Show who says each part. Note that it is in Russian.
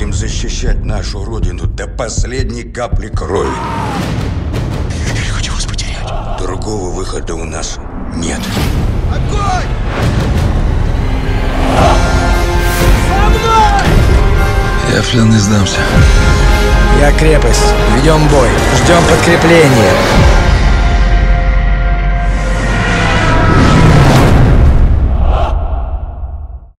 Speaker 1: будем защищать нашу родину до последней капли крови.
Speaker 2: Я не хочу вас потерять.
Speaker 1: Другого выхода у нас нет.
Speaker 2: Я в плен не сдамся.
Speaker 3: Я крепость. Ведем бой. Ждем подкрепления.